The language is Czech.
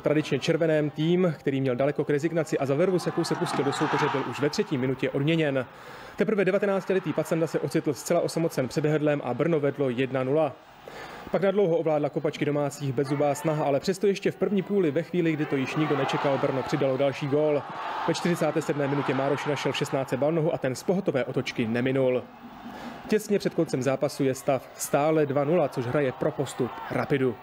Tradičně červeném tým, který měl daleko k rezignaci a za vervu jakou se pustil do soupeře, byl už ve třetí minutě odměněn. Teprve 19-letý Pacenda se ocitl zcela osamocen před Hedlem a Brno vedlo 1-0. Pak na dlouho ovládla kopačky domácích bezzubá snaha, ale přesto ještě v první půli ve chvíli, kdy to již nikdo nečekal, Brno přidalo další gól. Ve 47. minutě Mároš našel 16 balnohu a ten z pohotové otočky neminul. Těsně před koncem zápasu je stav stále 2-0, což hraje pro postup Rapidu.